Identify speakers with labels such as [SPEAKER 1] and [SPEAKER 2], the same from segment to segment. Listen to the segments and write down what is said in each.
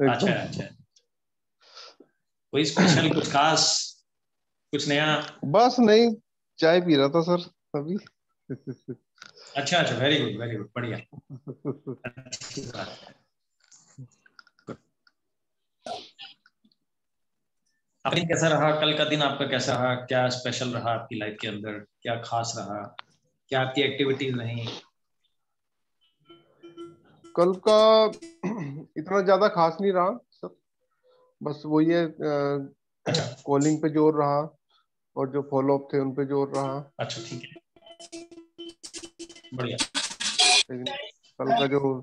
[SPEAKER 1] अच्छा अच्छा। कोई स्पेशल कुछ खास कुछ नया?
[SPEAKER 2] बस नहीं चाय पी रहा था सर अभी।
[SPEAKER 1] अच्छा अच्छा वेरी गुड वेरी गुड बढ़िया। आपका कैसा रहा? कल का दिन आपका कैसा रहा? क्या स्पेशल रहा आपकी लाइफ के अंदर? क्या खास रहा? क्या आपकी एक्टिविटीज़ रही?
[SPEAKER 2] कल का इतना ज़्यादा खास नहीं रहा सर बस वो है कॉलिंग पे ज़ोर रहा और जो फॉलो अप थे उन पे ज़ोर रहा।
[SPEAKER 1] अच्छा ठीक है। बढ़िया।
[SPEAKER 2] कल का जो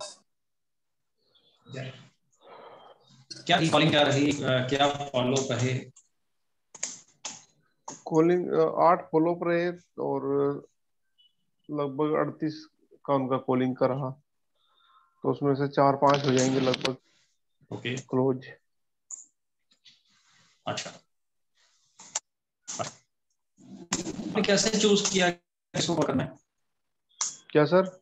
[SPEAKER 1] क्या कॉलिंग क्या रही क्या फॉलो रहे?
[SPEAKER 2] कॉलिंग आठ फॉलो रहे और लगभग अड़तीस का उनका कॉलिंग का रहा। तो उसमें से चार पाँच हो जाएँगे लगभग।
[SPEAKER 1] ओके
[SPEAKER 2] क्लोज
[SPEAKER 1] अच्छा। कैसे चूज़ किया किसको पकड़ना है?
[SPEAKER 2] क्या सर?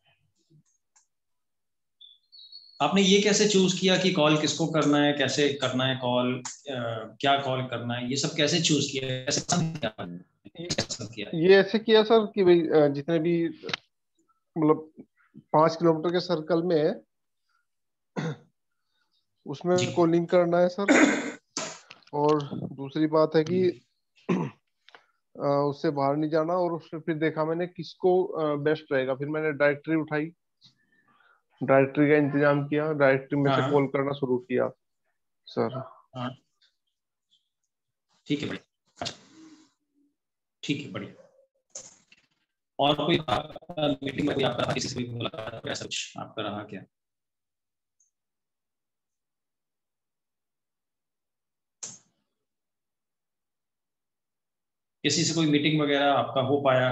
[SPEAKER 1] आपने ये कैसे चूज़ किया कि कॉल किसको करना है कैसे करना है कॉल क्या कॉल करना है ये सब कैसे चूज़ किया कैसे
[SPEAKER 2] किया ये ऐसे किया सर कि भाई जितने भी मतलब पाँच किलोमीटर के सर्कल में उसमें कॉलिंग करना है सर। और दूसरी बात है कि उससे बाहर नहीं जाना और उसमें फिर देखा मैंने किसको बेस्ट रहेगा। फिर मैंने डायरेक्टरी उठाई। डायरेक्टरी का इंतज़ाम किया। डायरेक्टरी में से कॉल हाँ। करना शुरू किया सर।
[SPEAKER 1] हाँ। ठीक है बढ़िया। ठीक है बढ़िया। और कोई मीटिंग में कोई आपका किसी से भी मुलाकात ऐसा कुछ आपका रहा क्या? किसी से कोई मीटिंग वगैरह आपका हो पाया?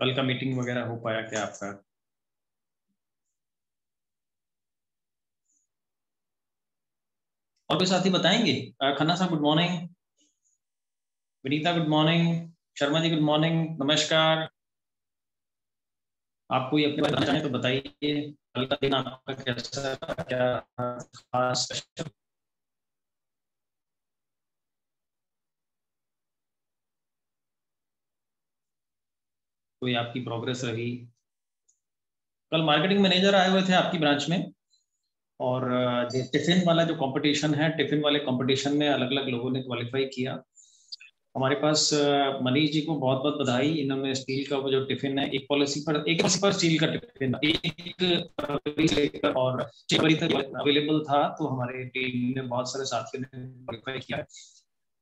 [SPEAKER 1] कल का मीटिंग वगैरह हो पाया क्या आपका? और कोई साथी बताएँगे? खन्ना साहब good morning Vinita good morning Sharma ji good morning नमस्कार. आप कोई अपने बारे में तो बताइए। कल का दिन आपका कैसा क्या खास कोई आपकी प्रोग्रेस रही। कल मार्केटिंग मैनेजर आए हुए थे आपकी ब्रांच में और जो टिफ़िन वाला जो कंपटीशन है टिफ़िन वाले कंपटीशन में अलग अलग लोगों ने क्वालिफाई किया। हमारे पास मनीष जी को बहुत बहुत बधाई। इन्होंने स्टील का वो जो टिफ़िन है, एक पॉलिसी पर, एक पॉलिसी पर स्टील का टिफ़िन एक और जनवरी तक अवेलेबल था तो हमारे टीम ने बहुत सारे साथियों ने क्वालिफाई किया।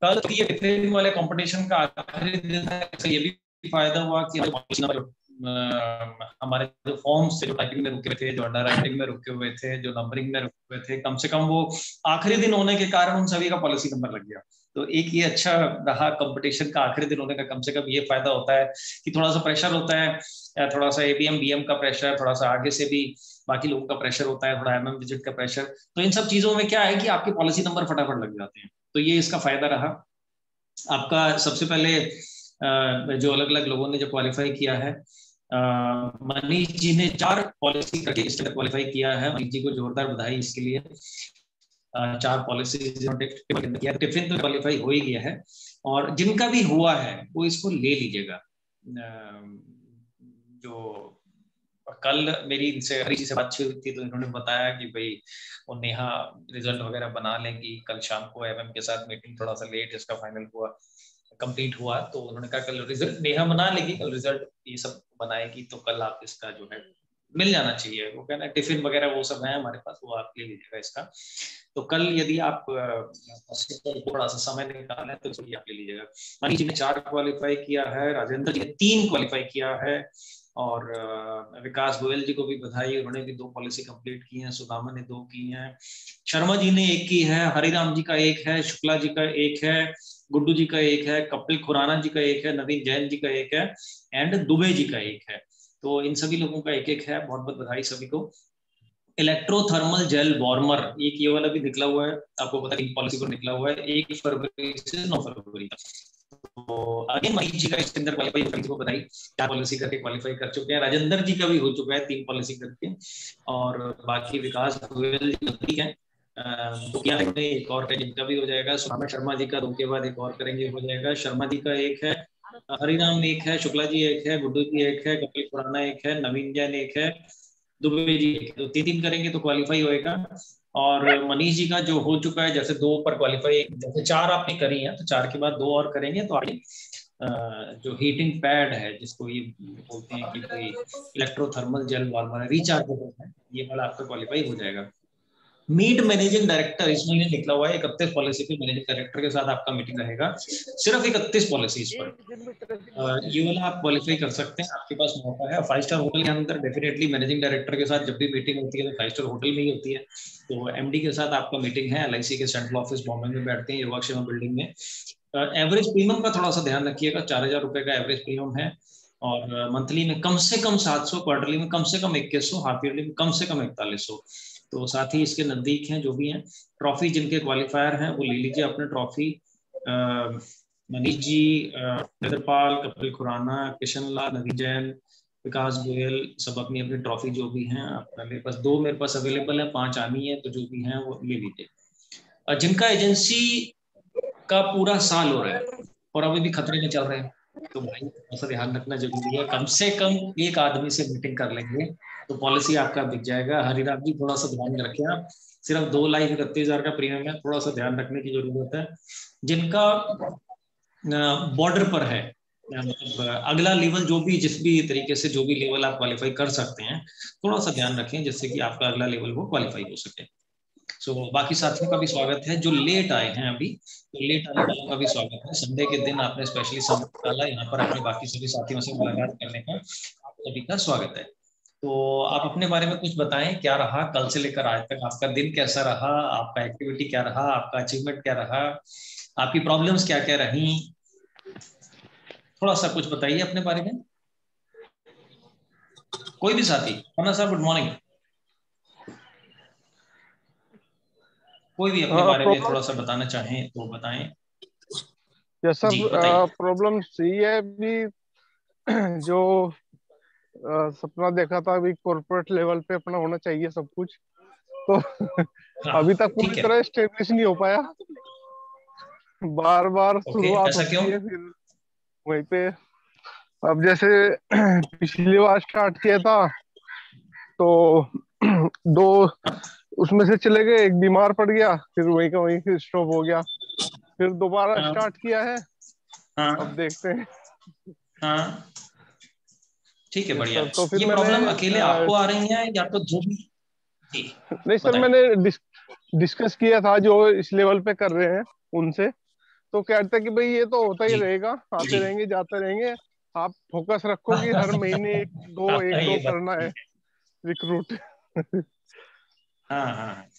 [SPEAKER 1] कल ये टिफ़िन वाले कंपटीशन का आखिरी दिन है, ये भी फ़ायदा हुआ कि हमारे जो फॉर्म्स थे जो टाइपिंग में रुके थे, जो अंडर राइटिंग में रुके हुए थे, जो नंबरिंग में रुके हुए थे, कम से कम वो आखिरी दिन होने के कारण उन सभी का पॉलिसी नंबर लग गया। तो एक ये अच्छा रहा कंपटीशन का आखिरी दिन होने का, कम से कम ये फ़ायदा होता है कि थोड़ा सा प्रेशर होता है, या थोड़ा सा एबीएम बीएम का प्रेशर थोड़ा सा आगे से भी बाकी लोगों का प्रेशर होता है, थोड़ा एमएम विज़िट का प्रेशर तो इन सब चीज़ों में क्या है कि आपके पॉलिसी नंबर फटाफट लग जाते हैं। तो ये इसका फ़ायदा रहा। आपका सबसे पहले जो अलग अलग लोगों ने जो क्वालिफाई किया है मनीष जी ने चार पॉलिसी करके इस तरह क्वालिफाई किया है। मनीष जी को जोरदार बधाई इसके लिए। चार पॉलिसी टिफ़िन तो क्वालिफाई हो ही गया है और जिनका भी हुआ है, वो इसको ले लीजिएगा। जो कल मेरी इनसे हरी जी से बातचीत हुई थी तो इन्होंने बताया कि भाई वो नेहा रिज़ल्ट वगैरह बना लेंगी। कल शाम को एमएम के साथ मीटिंग थोड़ा सा लेट इसका फाइनल हुआ। कंप्लीट हुआ तो उन्होंने कहा, कल रिज़ल्ट नेहा बना लेगी, कल रिज़ल्ट ये सब बनाएगी तो कल आप इसका जो है, मिल जाना चाहिए। वो कहना, टिफ़िन वगैरह वो सब है हमारे पास, वो आप ले लीजिएगा इसका। तो कल यदि आप थोड़ा सा समय निकालें तो चलिए आप ले लीजिएगा मनी जी ने चार क्वालिफाई किया है, राजेंद्र जी ने तीन क्वालिफाई किया है, और विकास गोयल जी को भी बधाई, उन्होंने भी दो पॉलिसी कंप्लीट की हैं, सुदामा ने दो की हैं, शर्मा जी ने एक की है, हरिराम जी का एक है, शुक्ला जी का एक है गुड्डू जी का एक है, कपिल खुराना जी का एक है, नवीन जैन जी का एक है एंड दुबे जी का एक है। तो इन सभी लोगों का एक एक है बहुत बहुत बधाई सभी को। इलेक्ट्रोथर्मल जेल वार्मर एक ये वाला भी निकला हुआ है, आपको पता है पॉलिसी पर निकला हुआ है, एक फरवरी से नौ फरवरी तो जी का बताई पॉलिसी करके क्वालिफाई कर चुके हैं, राजेंद्र जी का भी हो चुका है, तीन पॉलिसी करके। और बाकी विकास गोयल जी है। एक और जिनका भी हो जाएगा सुहाना शर्मा जी का दो के बाद एक और करेंगे, हो जाएगा। शर्मा जी का एक है हरिराम एक है, शुक्ला जी एक है, गुड्डू जी एक है, कपिल खुराना एक है, नवीन जैन एक है, दुबे जी एक तो तीन तीन करेंगे तो क्वालिफाई होएगा। और मनीष जी का जो हो चुका है, जैसे दो पर क्वालिफाई जैसे चार आपने करी है तो चार के बाद दो और करेंगे तो आगे जो हीटिंग पैड है, जिसको ये बोलते हैं कि कोई इलेक्ट्रोथर्मल जेल वार्मर रिचार्जेबल है, ये वाला आपका क्वालिफाई हो जाएगा। मीट मैनेजिंग डायरेक्टर इसमें ये निकला हुआ है इकतीस पॉलिसी के मैनेजिंग डायरेक्टर के साथ आपका मीटिंग रहेगा। सिर्फ़ इकतीस पॉलिसी इस पर ये वाला आप क्वालिफाई कर सकते हैं आपके पास मौका है। फाइव स्टार होटल के अंदर डेफिनेटली मैनेजिंग डायरेक्टर के साथ जब भी मीटिंग होती है तो फाइव स्टार होटल में ही होती है। तो एमडी के साथ आपका मीटिंग है एलआईसी के सेंट्रल ऑफ़िस बॉम्बे में बैठते हैं युवा योगाक्षेमा बिल्डिंग में। एवरेज प्रीमियम का थोड़ा सा ध्यान रखिएगा चार हज़ार रुपए का एवरेज प्रीमियम है। और मंथली में कम से कम सात सौ क्वार्टरली में कम से कम इक्कीस सौ हाफ़ ईयरली में कम से कम इकतालीस सौ। तो साथ ही इसके नज़दीक हैं जो भी हैं ट्रॉफी जिनके क्वालिफायर हैं, वो ले लीजिए अपने ट्रॉफी मनीष जी नगरपाल कपिल खुराना किशन लाल नदी जैन, विकास गोयल, सब अपनी अपनी ट्रॉफी जो भी हैं मेरे पास दो मेरे पास अवेलेबल है, पाँच आनी है तो जो भी हैं वो ले लीजिए। जिनका एजेंसी का पूरा साल हो रहा है और अभी भी खतरे में चल रहे हैं तो भाई ऐसा ध्यान रखना ज़रूरी है। कम से कम एक आदमी से मीटिंग कर लेंगे। तो पॉलिसी आपका बिक जाएगा। हरिराम जी थोड़ा सा ध्यान रखें आप। सिर्फ़ दो लाख इकतीस हज़ार का प्रीमियम है। थोड़ा सा ध्यान रखने की ज़रूरत है। जिनका बॉर्डर पर है मतलब अगला लेवल जो भी जिस भी तरीके से जो भी लेवल आप क्वालिफाई कर सकते हैं थोड़ा सा ध्यान रखें जिससे कि आपका अगला लेवल वो क्वालिफाई हो सके। सो so, बाकी साथियों का भी स्वागत है। जो लेट आए हैं अभी तो लेट आने वालों का भी स्वागत है। संडे के दिन आपने स्पेशली समय निकाला यहाँ पर अपने बाकी सभी साथियों से मुलाकात करने का आप सभी का स्वागत है। तो आप अपने बारे में कुछ बताएँ क्या रहा कल से लेकर आज तक? आपका दिन कैसा रहा? आपका एक्टिविटी क्या रहा? आपका अचीवमेंट क्या रहा? आपकी प्रॉब्लम्स क्या क्या रही? थोड़ा सा कुछ बताइए अपने बारे में। कोई भी साथी साहब गुड मॉर्निंग कोई भी अपने हाँ, बारे में थोड़ा सा बताना चाहें तो बताएँ।
[SPEAKER 2] यस सर प्रॉब्लम सही है भी जो आ, सपना देखा था अभी कॉर्पोरेट लेवल पे अपना होना चाहिए सब कुछ। तो हाँ, अभी तक पूरी तरह स्टेब्लिश नहीं हो पाया। बार बार शुरुआत होती है फिर वहीं पे। अब जैसे पिछली बार स्टार्ट किया था तो दो उसमें से चले गए एक बीमार पड़ गया फिर वही का वही फिर स्टॉप हो गया। फिर दोबारा हाँ। स्टार्ट किया है। हाँ। अब देखते हैं।
[SPEAKER 1] हाँ। ठीक है बढ़िया। तो ये प्रॉब्लम अकेले आपको आ रही है या तो जो भी
[SPEAKER 2] नहीं सर मैंने डिस, डिस्कस किया था जो इस लेवल पे कर रहे हैं उनसे। तो कहते कि भाई ये तो होता ही रहेगा आते रहेंगे जाते रहेंगे। आप फोकस रखो कि हर महीने एक दो एक दो करना है रिक्रूट
[SPEAKER 1] हाँ, हाँ हाँ।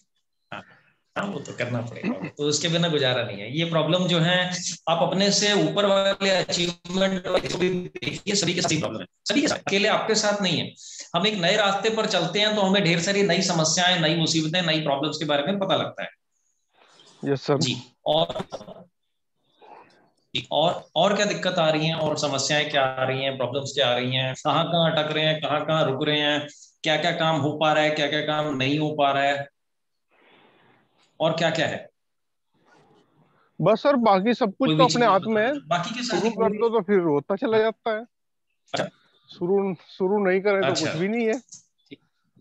[SPEAKER 1] हाँ वो तो करना पड़ेगा। तो उसके बिना गुजारा नहीं है। ये प्रॉब्लम जो है आप अपने से ऊपर वाले अचीवमेंट देखिए सभी के साथ प्रॉब्लम है। सभी के साथ अकेले आपके साथ नहीं है। हम एक नए रास्ते पर चलते हैं तो हमें ढेर सारी नई समस्याएँ नई मुसीबतें नई प्रॉब्लम्स के बारे में पता लगता है।
[SPEAKER 2] यस सर
[SPEAKER 1] जी और और और क्या दिक्कत आ रही है? और समस्याएँ क्या आ रही हैं? प्रॉब्लम्स क्या आ रही हैं? कहाँ कहाँ अटक रहे हैं? कहाँ कहाँ रुक रहे हैं? क्या क्या काम हो पा रहा है? क्या क्या काम नहीं हो पा रहा है? और क्या क्या है?
[SPEAKER 2] बस सर बाकी सब कुछ तो अपने हाथ में है। बाकी के शुरू कर दो तो फिर होता चला जाता है। अच्छा। शुरू शुरू नहीं करे तो अच्छा। कुछ भी नहीं है।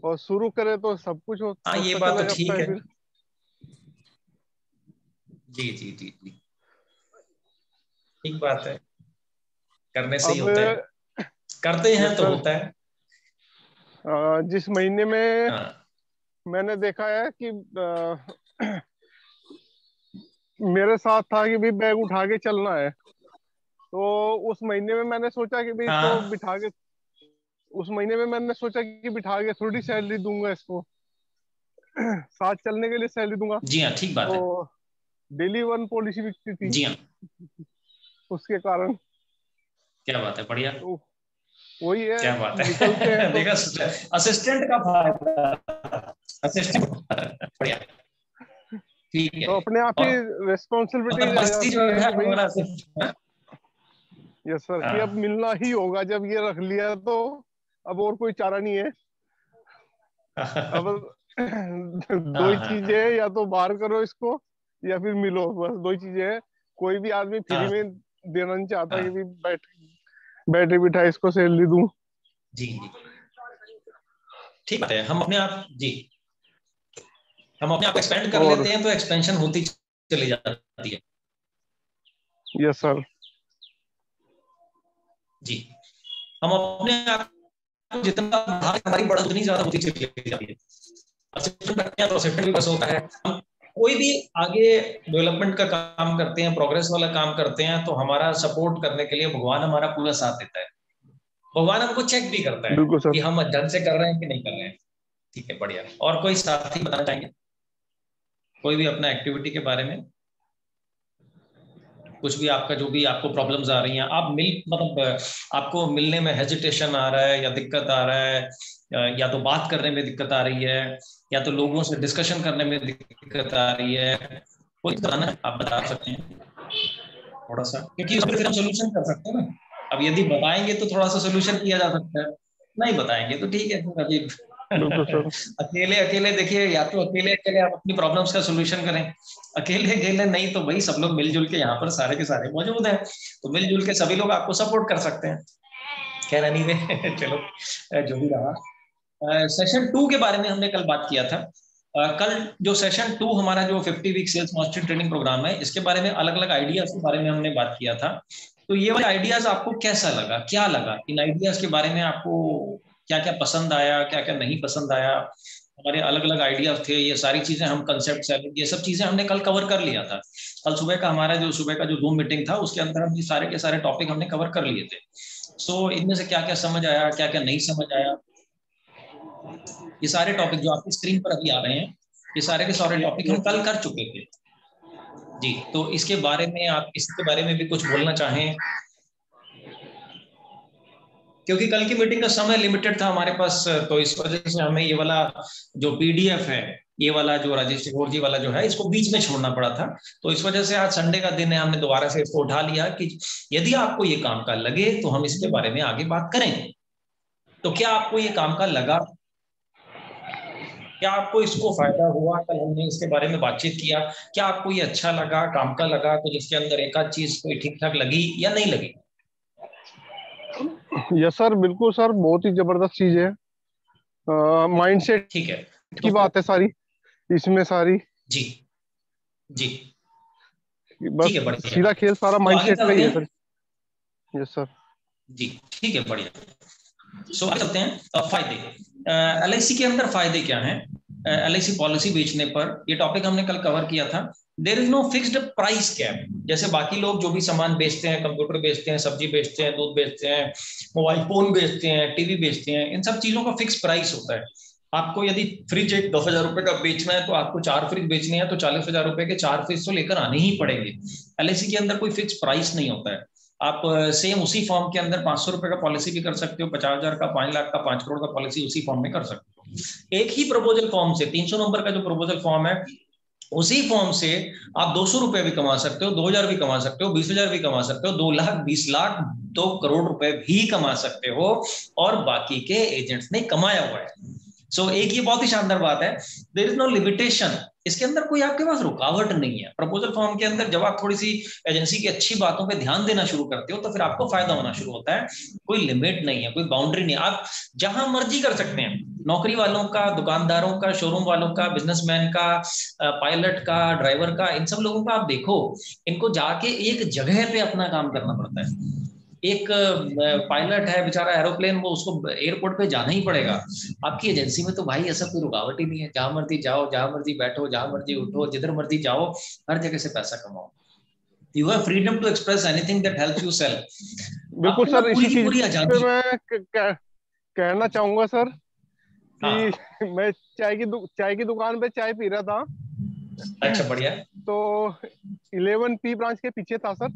[SPEAKER 2] और शुरू करे तो सब कुछ
[SPEAKER 1] होता हाँ ये बात तो ठीक है जी जी जी जी। ठीक बात है। करने से ही होता है। करते हैं तो होता है।
[SPEAKER 2] जिस महीने में हाँ। मैंने देखा है कि मेरे साथ था कि भी बैग उठा के चलना है। तो उस महीने में मैंने सोचा कि भाई तो हाँ। तो बिठा के उस महीने में मैंने सोचा कि बिठा के थोड़ी सैलरी दूँगा इसको। साथ चलने के लिए सैलरी दूँगा।
[SPEAKER 1] जी हाँ ठीक बात तो
[SPEAKER 2] है डेली वन पॉलिसी बिकती थी।
[SPEAKER 1] जी हाँ।
[SPEAKER 2] उसके कारण।
[SPEAKER 1] क्या बात है बढ़िया। तो
[SPEAKER 2] वही है
[SPEAKER 1] क्या बात है। देखा असिस्टेंट का फ़ायदा। असिस्टेंट बढ़िया।
[SPEAKER 2] ठीक है। तो अपने आप ही है हमारा यस सर कि अब हाँ। मिलना ही होगा जब ये रख लिया तो अब और कोई चारा नहीं है। अब दो ही हाँ, हाँ, चीज़ें है या तो बाहर करो इसको या फिर मिलो बस दो ही चीज़ें है। कोई भी आदमी फ्री में देना नहीं चाहता कि भी बैठ बैटरी बिठा इसको सैलरी दूँ।
[SPEAKER 1] जी ठीक है हम अपने आप जी। हम अपने आप एक्सपेंड कर लेते हैं तो एक्सपेंशन होती चली जाती है।
[SPEAKER 2] यस सर
[SPEAKER 1] जी। हम अपने आप जितना हमारी बढ़त उतनी ज़्यादा होती चली जाती है। तो भी बस होता है। हम कोई भी आगे डेवलपमेंट का काम करते हैं प्रोग्रेस वाला काम करते हैं तो हमारा सपोर्ट करने के लिए भगवान हमारा पूरा साथ देता है। भगवान हमको चेक भी करता है कि हम ढंग से कर रहे हैं कि नहीं कर रहे हैं। ठीक है बढ़िया। और कोई साथी बताना चाहेंगे? कोई भी अपना एक्टिविटी के बारे में, कुछ भी आपका, जो भी आपको प्रॉब्लम्स आ रही हैं, आप मिल मतलब आपको मिलने में हेजिटेशन आ रहा है, या दिक्कत आ रहा है, या तो बात करने में दिक्कत आ रही है, या तो लोगों से डिस्कशन करने में दिक्कत आ रही है, कोई बताना आप बता सकते हैं। थोड़ा सा क्योंकि उसमें फिर हम सोल्यूशन कर सकते हैं ना। अब यदि बताएँगे तो थोड़ा सा सोल्यूशन किया जा सकता है, नहीं बताएँगे तो ठीक है अभी अकेले अकेले देखिए या तो अकेले अकेले आप अपनी प्रॉब्लम्स का सोल्यूशन करें। अकेले अकेले नहीं तो भाई सब लोग मिलजुल के यहाँ पर सारे के सारे मौजूद हैं। तो मिलजुल के सभी लोग आपको सपोर्ट कर सकते हैं। खैर नहीं में चलो जो भी रहा। सेशन टू के बारे में हमने कल बात किया था। Uh, कल जो सेशन टू हमारा जो 50 week sales mastery training programme है इसके बारे में अलग अलग आइडियाज़ के बारे में हमने बात किया था। तो ये वाले आइडियाज़ आपको कैसा लगा? क्या लगा? इन आइडियाज़ के बारे में आपको क्या क्या पसंद आया क्या क्या नहीं पसंद आया हमारे अलग अलग आइडियाज़ थे ये सारी चीज़ें हम कंसेप्ट ये सब चीज़ें हमने कल कवर कर लिया था। कल सुबह का हमारा जो सुबह का जो जूम मीटिंग था उसके अंदर हम ये सारे के सारे टॉपिक हमने कवर कर लिए थे। सो so, इनमें से क्या क्या समझ आया क्या क्या नहीं समझ आया? ये सारे टॉपिक जो आपकी स्क्रीन पर अभी आ रहे हैं ये सारे के सारे टॉपिक हम कल कर चुके थे। जी तो इसके बारे में आप इसके बारे में भी कुछ बोलना चाहें क्योंकि कल की मीटिंग का समय लिमिटेड था हमारे पास तो इस वजह से हमें ये वाला जो पीडीएफ है, ये वाला जो राजेश टिकोर जी वाला जो है, इसको बीच में छोड़ना पड़ा था। तो इस वजह से आज संडे का दिन है, हमने दोबारा से इसको उठा लिया कि यदि आपको ये काम का लगे तो हम इसके बारे में आगे बात करेंगे। तो क्या आपको ये काम का लगा? क्या आपको इसको फ़ायदा हुआ? कल हमने इसके बारे में बातचीत किया। क्या आपको ये अच्छा लगा, काम का लगा तो जिसके अंदर एक आध चीज़ कोई ठीक ठाक लगी या नहीं लगी?
[SPEAKER 2] यस सर बिल्कुल सर बहुत ही ज़बरदस्त चीज़ है। माइंड सेट
[SPEAKER 1] ठीक है।
[SPEAKER 2] की तो, बात है सारी इसमें सारी।
[SPEAKER 1] जी जी।
[SPEAKER 2] बस सीधा खेल सारा माइंड सेट का ही है सर यस सर
[SPEAKER 1] जी ठीक है बढ़िया। सो आगे चलते हैं। फ़ायदे। एलआईसी के अंदर फ़ायदे क्या हैं? एलआईसी पॉलिसी बेचने पर ये टॉपिक हमने कल कवर किया था। There is no fixed price cap जैसे बाकी लोग जो भी सामान बेचते हैं कंप्यूटर बेचते हैं, सब्ज़ी बेचते हैं, दूध बेचते हैं मोबाइल फ़ोन बेचते हैं टीवी बेचते हैं, इन सब चीज़ों का फिक्स प्राइस होता है। आपको यदि फ्रिज एक दस हज़ार रुपए का बेचना है तो आपको चार फ्रिज बेचने हैं तो चालीस हज़ार रुपए के चार फ्रिज तो लेकर आने ही पड़ेंगे। एल के अंदर कोई फिक्स प्राइस नहीं होता है। आप सेम उसी फॉर्म के अंदर पाँच सौ रुपए का पॉलिसी भी कर सकते हो, पचास हज़ार का, पाँच लाख का, पाँच करोड़ का पॉलिसी उसी फॉर्म में कर सकते हो। एक ही प्रपोजल फॉर्म से, तीन सौ नंबर का जो प्रपोजल फॉर्म है उसी फॉर्म से आप दो सौ रुपए भी कमा सकते हो, दो हज़ार भी कमा सकते हो, बीस हज़ार भी कमा सकते हो, दो लाख, बीस लाख, दो करोड़ रुपए भी कमा सकते हो और बाकी के एजेंट्स ने कमाया हुआ है। सो so, एक ये बहुत ही शानदार बात है। देर इज़ नो लिमिटेशन इसके अंदर कोई आपके पास रुकावट नहीं है। प्रपोजल फॉर्म के अंदर जब आप थोड़ी सी एजेंसी की अच्छी बातों पे ध्यान देना शुरू करते हो तो फिर आपको फ़ायदा होना शुरू होता है। कोई लिमिट नहीं है कोई बाउंड्री नहीं आप जहाँ मर्ज़ी कर सकते हैं। नौकरी वालों का दुकानदारों का शोरूम वालों का बिजनेसमैन का पायलट का ड्राइवर का इन सब लोगों का आप देखो। इनको जाके एक जगह पे अपना काम करना पड़ता है। एक पायलट है बेचारा एरोप्लेन वो उसको एयरपोर्ट पे जाना ही पड़ेगा। आपकी एजेंसी में तो भाई ऐसा कोई रुकावट ही नहीं है। जहाँ मर्ज़ी जाओ जहाँ मर्ज़ी बैठो जहाँ मर्ज़ी उठो जिधर मर्ज़ी जाओ हर जगह से पैसा कमाओ। You have freedom to express anything that helps you sell
[SPEAKER 2] बिल्कुल सर इसी चीज़ पे मैं कहना चाहूँगा सर कि हाँ। मैं चाय की चाय की दुकान पे चाय पी रहा था।
[SPEAKER 1] अच्छा बढ़िया।
[SPEAKER 2] तो इलेवन पी ब्रांच के पीछे था सर।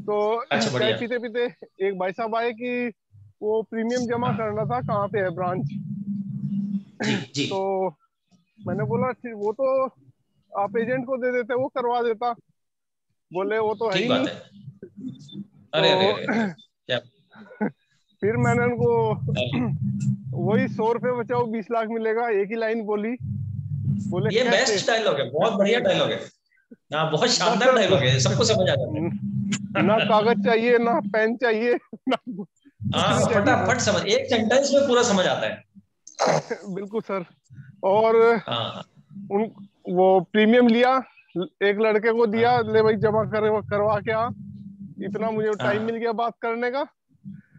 [SPEAKER 2] तो अच्छा पीते पीते एक भाई साहब आए कि वो प्रीमियम जमा करना था कहाँ पे है ब्रांच
[SPEAKER 1] जी, जी.
[SPEAKER 2] तो मैंने बोला वो तो आप एजेंट को दे देते वो करवा देता। बोले वो तो है ही नहीं
[SPEAKER 1] अरे, तो, अरे, अरे,
[SPEAKER 2] फिर मैंने उनको वही सौ रुपए बचाओ बीस लाख मिलेगा एक ही लाइन बोली।
[SPEAKER 1] बोले ये बेस्ट डायलॉग है बहुत बढ़िया डायलॉग है। हाँ बहुत शानदार डायलॉग है सबको समझ आ जाता है।
[SPEAKER 2] ना कागज़ चाहिए ना पेन चाहिए
[SPEAKER 1] हाँ फटाफट समझ एक सेंटेंस में पूरा समझ आता
[SPEAKER 2] है। बिल्कुल सर। और हाँ। उन वो प्रीमियम लिया एक लड़के को दिया हाँ। ले भाई जमा कर करवा के आ। इतना मुझे टाइम हाँ। मिल गया बात करने का।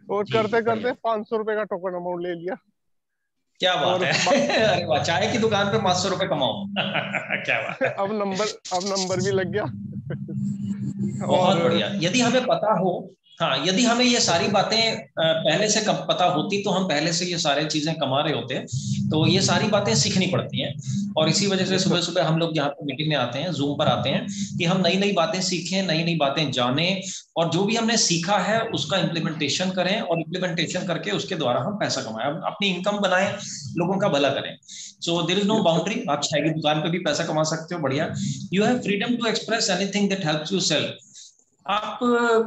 [SPEAKER 2] और करते करते पाँच सौ रुपए का टोकन अमाउंट ले लिया।
[SPEAKER 1] क्या बात है? अरे वाह चाय की दुकान पे पाँच सौ रुपए कमाओ। क्या बात है।
[SPEAKER 2] अब नंबर अब नंबर भी लग गया।
[SPEAKER 1] बहुत बढ़िया। यदि हमें पता हो हाँ यदि हमें ये सारी बातें पहले से कब पता होती तो हम पहले से ये सारी चीज़ें कमा रहे होते हैं तो ये सारी बातें सीखनी पड़ती हैं। और इसी वजह से सुबह सुबह हम लोग यहाँ पर मीटिंग में आते हैं जूम पर आते हैं, कि हम नई नई बातें सीखें नई नई बातें जाने, और जो भी हमने सीखा है, उसका इम्प्लीमेंटेशन करें, और इम्प्लीमेंटेशन करके उसके द्वारा हम पैसा कमाएँ। अपनी इनकम बनाएँ, लोगों का भला करें। So there is no boundary आप चाय की दुकान पर भी पैसा कमा सकते हो, बढ़िया। You have freedom to express anything that helps you sell आप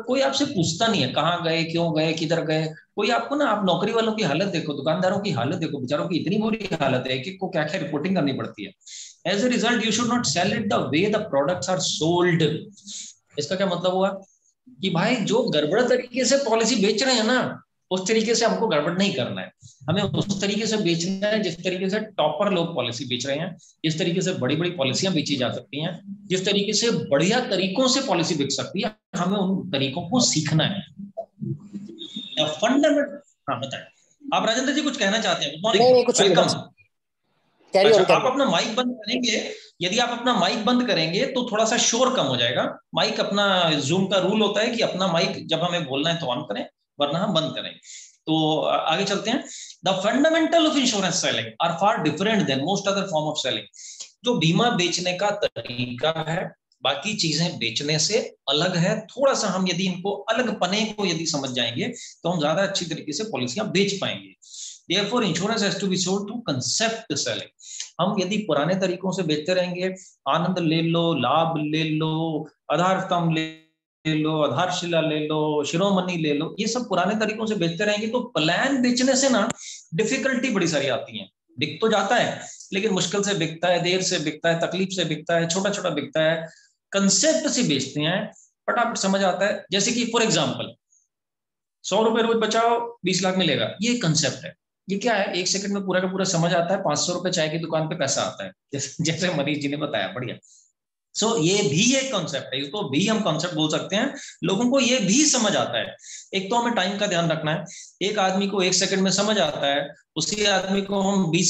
[SPEAKER 1] कोई आपसे पूछता नहीं है, कहाँ गए, क्यों गए, किधर गए? कोई आपको ना, आप नौकरी वालों की हालत देखो, दुकानदारों की हालत देखो, बेचारों की इतनी बुरी हालत है कि को क्या क्या रिपोर्टिंग करनी पड़ती है। As a result you should not sell it the way the products are sold इसका क्या मतलब हुआ? कि भाई, जो गड़बड़ तरीके से पॉलिसी बेच रहे हैं ना उस तरीके से हमको गड़बड़ नहीं करना है। हमें उस तरीके से बेचना है जिस तरीके से टॉपर लोग पॉलिसी बेच रहे हैं जिस तरीके से बड़ी बड़ी पॉलिसियाँ बेची जा सकती हैं जिस तरीके से बढ़िया तरीकों से पॉलिसी बिक सकती है हमें उन तरीकों को सीखना है। फंडामेंटल हाँ बताए। आप राजेंद्र जी कुछ कहना चाहते हैं? वेलकम अच्छा, आप अपना माइक बंद करेंगे। यदि आप अपना माइक बंद करेंगे तो थोड़ा सा शोर कम हो जाएगा। माइक अपना जूम का रूल होता है कि अपना माइक जब हमें बोलना है तो ऑन करें। वरना हम बंद करें तो आगे चलते हैं। The fundamental of insurance selling are far different than most other form of selling जो बीमा बेचने का तरीका है बाकी चीज़ें बेचने से अलग है। थोड़ा सा हम यदि इनको अलग पने को यदि समझ जाएँगे तो हम ज़्यादा अच्छी तरीके से पॉलिसियाँ बेच पाएँगे। Therefore, insurance has to be sold through concept selling. हम यदि पुराने तरीकों से बेचते रहेंगे आनंद ले लो लाभ ले लो आधार स्तंभ ले ले लो, आधारशिला ले लो, शिरोमणि ले लो, ये सब पुराने तरीकों से बेचते रहेंगे तो प्लान बेचने से ना डिफिकल्टी बड़ी सारी आती है। बिक तो जाता है, लेकिन मुश्किल से बिकता है, देर से बिकता है, तकलीफ़ से बिकता है छोटा छोटा बिकता है कंसेप्ट से बेचते हैं, फटाफट समझ आता है। जैसे कि फॉर एग्ज़ाम्पल सौ रुपए रोज बचाओ, बीस लाख मिलेगा, ये कंसेप्ट है। ये क्या है? एक सेकंड में पूरा का पूरा समझ आता है, पाँच सौ रुपए चाय की दुकान पे पैसा आता है। जैसे मनीष जी ने बताया, बढ़िया। सो so, ये भी एक कॉन्सेप्ट है इसको भी हम कॉन्सेप्ट बोल सकते हैं। लोगों को ये भी समझ आता है। एक तो हमें टाइम का ध्यान रखना है। एक आदमी को एक सेकंड में समझ आता है उसी आदमी को हम 20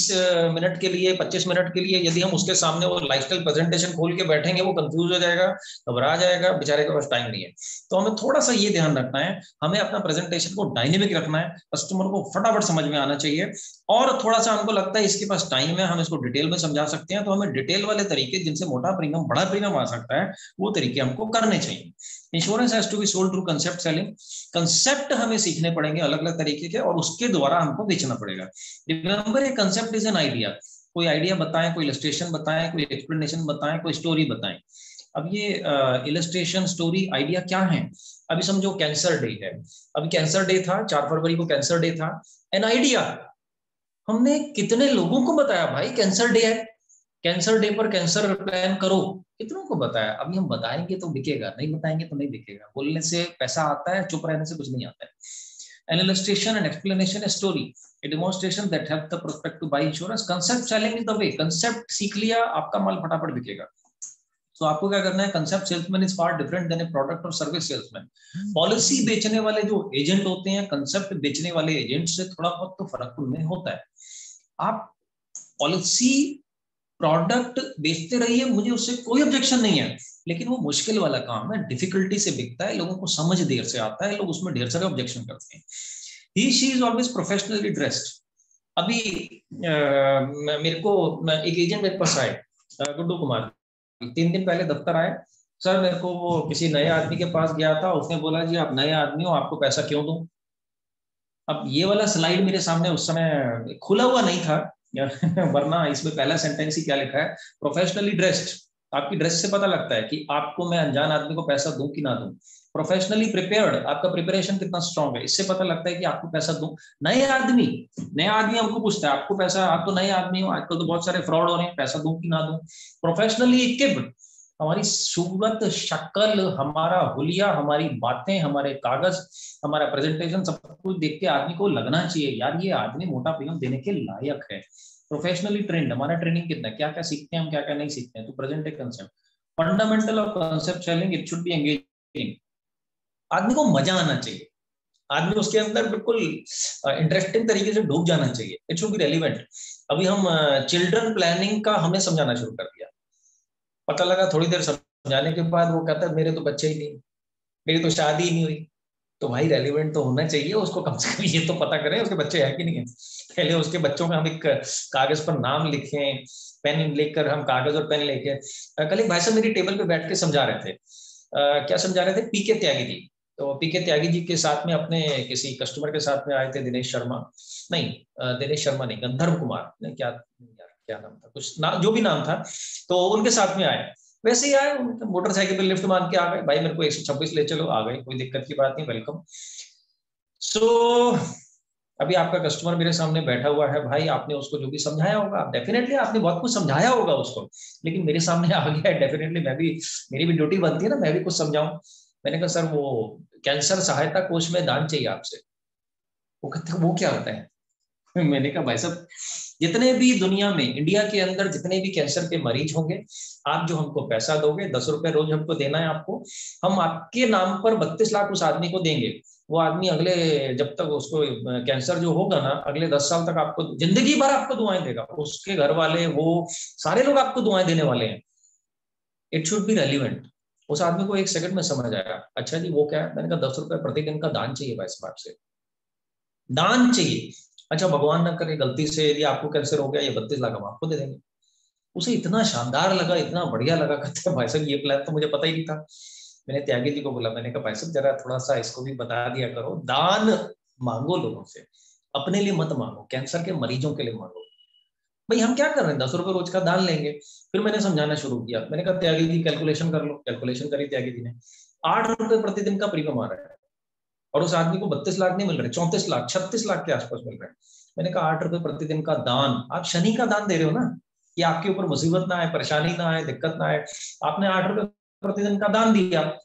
[SPEAKER 1] मिनट के लिए 25 मिनट के लिए यदि हम उसके सामने वो लाइफस्टाइल प्रेजेंटेशन खोल के बैठेंगे, वो कंफ्यूज हो जाएगा, घबरा जाएगा, बेचारे के पास टाइम नहीं है। तो हमें थोड़ा सा ये ध्यान रखना है, हमें अपना प्रेजेंटेशन को डायनेमिक रखना है कस्टमर को फटाफट समझ में आना चाहिए और थोड़ा सा हमको लगता है इसके पास टाइम है, हम इसको डिटेल में समझा सकते हैं तो हमें डिटेल वाले तरीके जिनसे मोटा प्रीमियम बड़ा प्रीमियम आ सकता है, वो तरीके हमको करने चाहिए। Insurance has to be sold through concept selling concept हमें सीखने पड़ेंगे अलग अलग तरीके के, और उसके द्वारा हमको बेचना पड़ेगा। Remember a concept is an idea कोई आइडिया बताएँ, कोई इलस्ट्रेशन बताएँ, कोई एक्सप्लेनेशन बताएँ, कोई स्टोरी बताएँ। अब ये इलस्ट्रेशन स्टोरी आइडिया क्या है? अभी समझो कैंसर डे है। अभी कैंसर डे था, चार फरवरी को कैंसर डे था। एन आइडिया हमने कितने लोगों को बताया, भाई कैंसर डे है। कैंसर डे पर कैंसर प्लान करो। कितनों को बताया? अभी हम बताएँगे तो बिकेगा नहीं बताएँगे तो नहीं बिकेगा। बोलने से पैसा आता है चुप रहने से कुछ नहीं आता है। An illustration and explanation a story a demonstration that help the prospect to buy insurance. Concept selling is the way. Concept सीख लिया आपका माल फटाफट बिकेगा। तो so, आपको क्या करना है? Concept salesman is far different than a product और सर्विस सेल्समैन पॉलिसी बेचने वाले जो एजेंट होते हैं कंसेप्ट बेचने वाले एजेंट से थोड़ा बहुत तो फ़र्क उनमें होता है। आप पॉलिसी प्रोडक्ट बेचते रहिए मुझे उससे कोई ऑब्जेक्शन नहीं है। लेकिन वो मुश्किल वाला काम है डिफिकल्टी से बिकता है लोगों को समझ देर से आता है लोग उसमें ढेर सारे ऑब्जेक्शन करते हैं। He she is always professionally dressed अभी आ, मेरे को एक एजेंट मेरे पास आए गुड्डू कुमार। तीन दिन पहले दफ्तर आए सर मेरे को वो किसी नए आदमी के पास गया था उसने बोला जी आप नए आदमी हो आपको पैसा क्यों दूँ? अब ये वाला स्लाइड मेरे सामने उस समय खुला हुआ नहीं था। वरना इसमें पहला सेंटेंस ही क्या लिखा है? प्रोफेशनली ड्रेस्ड आपकी ड्रेस से पता लगता है कि आपको मैं अनजान आदमी को पैसा दूँ कि ना दूँ। प्रोफेशनली प्रिपेयर्ड आपका प्रिपरेशन कितना स्ट्रॉन्ग है? इससे पता लगता है कि आपको पैसा दूँ। नए आदमी. नया आदमी हमको पूछता है, आपको पैसा, आप तो नए आदमी हो, आजकल तो बहुत सारे फ्रॉड हो रहे हैं, पैसा दूँ कि ना दूँ? प्रोफेशनली इक्विप्ड हमारी सूरत शक्ल, हमारा हुलिया, हमारी बातें, हमारे कागज़, हमारा प्रेजेंटेशन सब कुछ देख के आदमी को लगना चाहिए, यार, ये आदमी मोटा पेमेंट देने के लायक है। प्रोफेशनली ट्रेंड हमारा ट्रेनिंग कितना क्या क्या सीखते हैं हम क्या क्या नहीं सीखते हैं? तो प्रेजेंट एक concept fundamental of concept it should be engaging आदमी को मज़ा आना चाहिए। आदमी उसके अंदर बिल्कुल इंटरेस्टिंग तरीके से डूब जाना चाहिए। इट शुड बी रेलिवेंट अभी हम चिल्ड्रन प्लानिंग का हमें समझाना शुरू कर पता लगा थोड़ी देर समझाने के बाद वो कहता है मेरे तो बच्चे ही नहीं मेरी तो शादी ही नहीं हुई। तो भाई रेलिवेंट तो होना चाहिए उसको कम से कम ये तो पता करें उसके बच्चे है कि नहीं है। पहले उसके बच्चों का हम एक कागज़ पर नाम लिखें पेन लेकर हम कागज़ और पेन लेके कल एक भाई साहब मेरी टेबल पे बैठ के समझा रहे थे। आ, क्या समझा रहे थे? पीके त्यागी जी। तो पीके त्यागी जी के साथ में अपने किसी कस्टमर के साथ में आए थे दिनेश शर्मा। नहीं दिनेश शर्मा नहीं गंधर्व कुमार। नहीं क्या क्या नाम था? कुछ ना जो भी नाम था तो उनके साथ में आए। वैसे ही आए मोटरसाइकिल पे लिफ्ट मान के आ गए। भाई मेरे को एक ले चलो आ गए कोई दिक्कत की बात नहीं वेलकम सो so, अभी आपका कस्टमर मेरे सामने बैठा हुआ है। भाई आपने उसको जो भी समझाया होगा डेफिनेटली आपने बहुत कुछ समझाया होगा उसको। लेकिन मेरे सामने आ गया डेफिनेटली मैं भी मेरी भी ड्यूटी बनती है ना मैं भी कुछ समझाऊं। मैंने कहा सर वो कैंसर सहायता कोष में दान चाहिए आपसे। वो कहते वो क्या होता है? मैंने कहा भाई साहब जितने भी दुनिया में इंडिया के अंदर जितने भी कैंसर के मरीज़ होंगे, आप जो हमको पैसा दोगे, दस रुपए रोज हमको देना है आपको, हम आपके नाम पर बत्तीस लाख उस आदमी को देंगे। वो आदमी अगले, जब तक उसको कैंसर जो होगा ना, अगले दस साल तक आपको, ज़िंदगी भर आपको दुआएँ देगा। उसके घर वाले वो सारे लोग आपको दुआएँ देने वाले हैं। इट शुड बी रेलिवेंट उस आदमी को एक सेकंड में समझ आया अच्छा जी, वो क्या है? मैंने कहा, दस रुपए प्रतिदिन का दान चाहिए भाई से। दान चाहिए। अच्छा भगवान ना करे गलती से यदि आपको कैंसर हो गया, ये बत्तीस लाख हम आपको दे देंगे। उसे इतना शानदार लगा, इतना बढ़िया लगा, कहते भाई साहब, ये प्लान तो मुझे पता ही नहीं था। मैंने त्यागी जी को बोला, मैंने कहा, भाई साहब, जरा थोड़ा सा इसको भी बता दिया करो। दान मांगो लोगों से। अपने लिए मत मांगो कैंसर के मरीजों के लिए मांगो। भाई, हम क्या कर रहे हैं? दस रुपए रोज का दान लेंगे। फिर मैंने समझाना शुरू किया। मैंने कहा, त्यागी जी कैलकुलेशन कर लो। कैलकुलेशन करी त्यागी जी ने। आठ रुपए प्रतिदिन का प्रीमियम आ रहा है। और उस आदमी को बत्तीस लाख नहीं मिल रहे, चौंतीस लाख, छत्तीस लाख के आसपास मिल रहे हैं। मैंने कहा, आठ रुपए प्रतिदिन का दान, आप शनि का दान दे रहे हो ना? कि आपके ऊपर मुसीबत ना आए, परेशानी ना आए, दिक्कत ना आए। आपने आठ रुपए प्रतिदिन का दान दिया।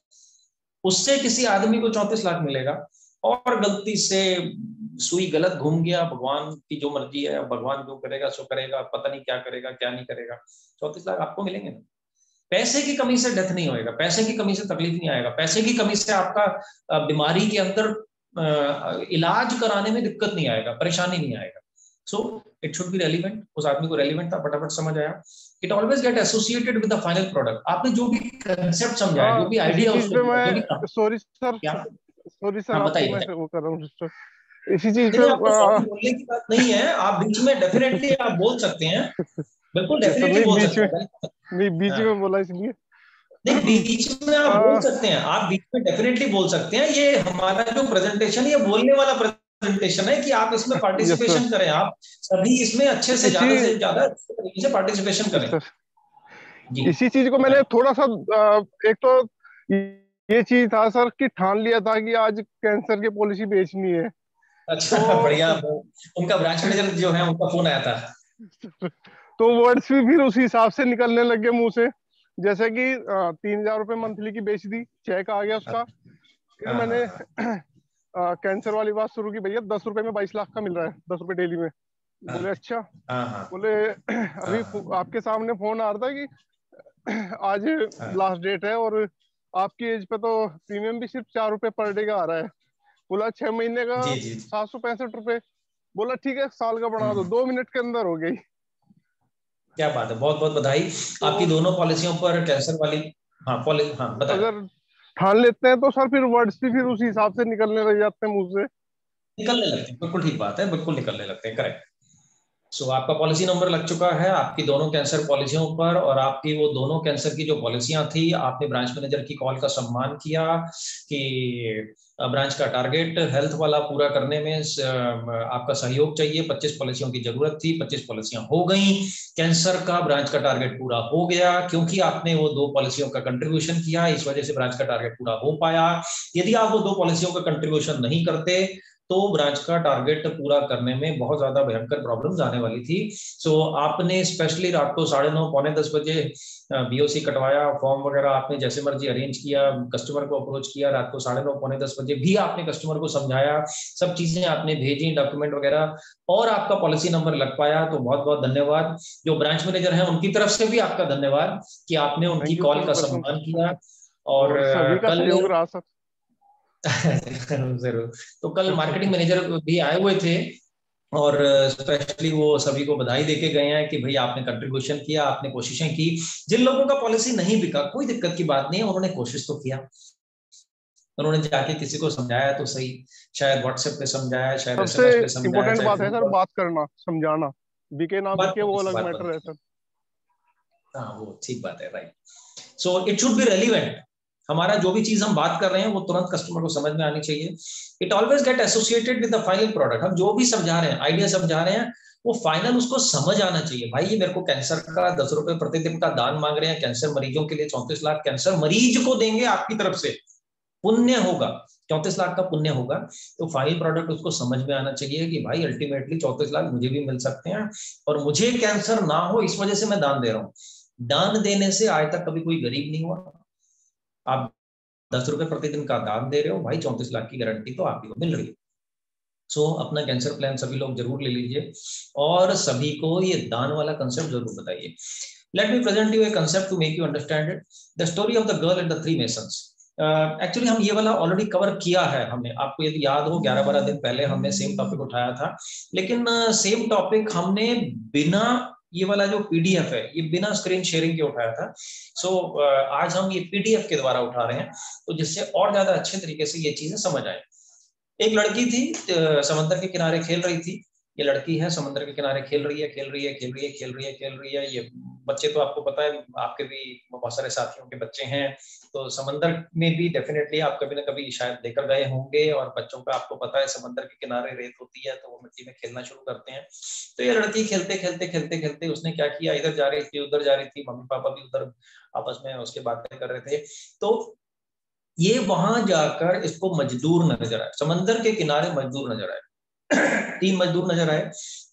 [SPEAKER 1] उससे किसी आदमी को चौंतीस लाख मिलेगा। और गलती से सुई गलत घूम गया, भगवान की जो मर्ज़ी है, भगवान जो करेगा, सो करेगा, पता नहीं क्या करेगा, क्या नहीं करेगा। चौंतीस लाख आपको मिलेंगे ना? पैसे की कमी से डेथ नहीं होएगा पैसे की कमी से तकलीफ़ नहीं आएगा पैसे की कमी से आपका बीमारी के अंदर इलाज कराने में दिक्कत नहीं आएगा परेशानी नहीं आएगा। So it should be relevant उस आदमी को रेलिवेंट था फटाफट समझ आया। It always get associated with the final product आपने जो भी कंसेप्ट समझाया जो भी आइडिया
[SPEAKER 2] उसको सॉरी सर सॉरी सर बताइए वो कर रहा हूँ इसी चीज़ पे
[SPEAKER 1] बोलने की बात नहीं है आप बीच में डेफिनेटली आप बोल सकते हैं। बिल्कुल डेफिनेटली बोल सकते हैं।
[SPEAKER 2] नहीं बीच में बोला इसलिए।
[SPEAKER 1] नहीं बीच में आप बोल सकते हैं। आप बीच में डेफिनेटली बोल सकते हैं। ये हमारा जो प्रेजेंटेशन ये बोलने वाला प्रेजेंटेशन है कि आप इसमें पार्टिसिपेशन करें। आप सभी इसमें अच्छे से ज़्यादा से ज़्यादा तरीके से पार्टिसिपेशन करें।
[SPEAKER 2] इसी चीज़ को मैंने थोड़ा सा एक तो ये चीज़ था सर कि ठान लिया था कि आज कैंसर की पॉलिसी बेचनी है।
[SPEAKER 1] अच्छा तो, बढ़िया। उनका ब्रांच मैनेजर जो है उनका फ़ोन आया था।
[SPEAKER 2] तो वर्ड्स भी फिर उसी हिसाब से निकलने लग गए मुँह से। जैसे कि तीन हज़ार रुपए मंथली की बेच दी चेक आ गया उसका। फिर हाँ, मैंने आ, कैंसर वाली बात शुरू की भैया दस रुपए में बाईस लाख का मिल रहा है दस रुपए डेली में। हाँ। बोले अच्छा। हाँ, बोले अभी आपके सामने फ़ोन आ रहा था कि आज लास्ट डेट है और आपकी एज पे तो प्रीमियम भी सिर्फ़ चार रुपए पर डे का आ रहा है। बोला छह महीने का सात सौ पैंसठ रुपए। बोला ठीक है साल का बढ़ा दो हम्म। दो मिनट के अंदर हो गई।
[SPEAKER 1] क्या बात है बहुत बहुत बधाई। तो, आपकी दोनों पॉलिसियों पर कैंसर वाली हाँ पॉलिसी हाँ बताइए। अगर
[SPEAKER 2] ठान लेते हैं तो सर फिर वर्ड्स भी फिर उसी हिसाब से निकलने लग जाते हैं मुँह से।
[SPEAKER 1] निकलने लगते हैं बिल्कुल ठीक बात है बिल्कुल निकलने लगते हैं करेक्ट सो so, आपका पॉलिसी नंबर लग चुका है आपकी दोनों कैंसर पॉलिसियों पर और आपकी वो दोनों कैंसर की जो पॉलिसियाँ थी आपने ब्रांच मैनेजर की कॉल का सम्मान किया कि ब्रांच का टारगेट हेल्थ वाला पूरा करने में आपका सहयोग चाहिए। 25 पॉलिसियों की ज़रूरत थी 25 पॉलिसियाँ हो गई। कैंसर का ब्रांच का टारगेट पूरा हो गया, क्योंकि आपने वो दो पॉलिसियों का कंट्रीब्यूशन किया, इस वजह से ब्रांच का टारगेट पूरा हो पाया। यदि आप वो दो पॉलिसियों का कंट्रीब्यूशन नहीं करते तो ब्रांच का टारगेट पूरा करने में बहुत ज़्यादा भयंकर प्रॉब्लम्स आने वाली थी। सो so, आपने स्पेशली रात को साढ़े नौ पौने दस बजे बीओसी कटवाया फॉर्म वगैरह आपने जैसे मर्ज़ी अरेंज किया कस्टमर को अप्रोच किया रात को साढ़े नौ पौने दस बजे भी आपने कस्टमर को समझाया सब चीज़ें आपने भेजी डॉक्यूमेंट वगैरह और आपका पॉलिसी नंबर लग पाया तो बहुत बहुत धन्यवाद। जो ब्रांच मैनेजर है उनकी तरफ़ से भी आपका धन्यवाद कि आपने उनकी कॉल का सम्मान किया और कल ज़रूर तो कल मार्केटिंग मैनेजर भी आए हुए थे और स्पेशली वो सभी को बधाई देके गए हैं कि भाई आपने कंट्रीब्यूशन किया आपने कोशिशें की। जिन लोगों का पॉलिसी नहीं बिका कोई दिक्कत की बात नहीं है उन्होंने कोशिश तो किया। उन्होंने जाके किसी को समझाया तो सही। शायद व्हाट्सएप पे समझाया शायद
[SPEAKER 2] सबसे इम्पोर्टेंट बात है सर बात करना समझाना। बिके ना बिके वो अलग मैटर है सर।
[SPEAKER 1] हाँ वो ठीक बात है right so it should be relevant हमारा जो भी चीज़ हम बात कर रहे हैं, वो तुरंत कस्टमर को समझ में आनी चाहिए। It always get associated with the final product हम जो भी समझा रहे हैं आइडिया समझा रहे हैं, वो फाइनल उसको समझ आना चाहिए। भाई, ये मेरे को कैंसर का दस रुपए प्रतिदिन का दान मांग रहे हैं कैंसर मरीजों के लिए चौंतीस लाख कैंसर मरीज़ को देंगे आपकी तरफ़ से। पुण्य होगा। चौंतीस लाख का पुण्य होगा। तो फाइनल प्रोडक्ट उसको समझ में आना चाहिए कि भाई अल्टीमेटली चौंतीस लाख मुझे भी मिल सकते हैं और मुझे कैंसर ना हो, इस वजह से मैं दान दे रहा हूँ। दान देने से आज तक कभी कोई गरीब नहीं हुआ। आप दस रुपए प्रतिदिन का दान दे रहे हो भाई चौंतीस लाख की गारंटी तो आप ही को मिल रही है। सो so, अपना कैंसर प्लान सभी लोग ज़रूर ले लीजिए और सभी को ये दान वाला कंसेप्ट ज़रूर बताइए। Let me present you a concept to make you understand it the story of the girl and the three masons actually हम ये वाला ऑलरेडी कवर किया है हमने। आपको यदि याद हो ग्यारह बारह दिन पहले हमने सेम टॉपिक उठाया था। लेकिन सेम uh, टॉपिक हमने बिना ये वाला जो पीडीएफ है ये बिना स्क्रीन शेयरिंग के उठाया था। सो so, आज हम ये पीडीएफ के द्वारा उठा रहे हैं तो जिससे और ज़्यादा अच्छे तरीके से ये चीज़ें समझ आए। एक लड़की थी समंदर के किनारे खेल रही थी। ये लड़की है समंदर के किनारे खेल रही है खेल रही है खेल रही है खेल रही है खेल रही है। ये बच्चे तो आपको पता है आपके भी बहुत सारे साथियों के बच्चे हैं। तो समंदर में भी डेफिनेटली आप कभी ना कभी शायद लेकर गए होंगे और बच्चों का आपको पता है समंदर के किनारे रेत होती है तो वो मिट्टी में खेलना शुरू करते हैं। तो ये लड़की खेलते खेलते खेलते खेलते उसने क्या किया? इधर जा रही थी, उधर जा रही थी मम्मी पापा भी उधर आपस में उसके बातें कर रहे थे। तो ये वहाँ जाकर इसको मजदूर नज़र आए। समंदर के किनारे मजदूर नज़र आए। तीन मजदूर नज़र आए।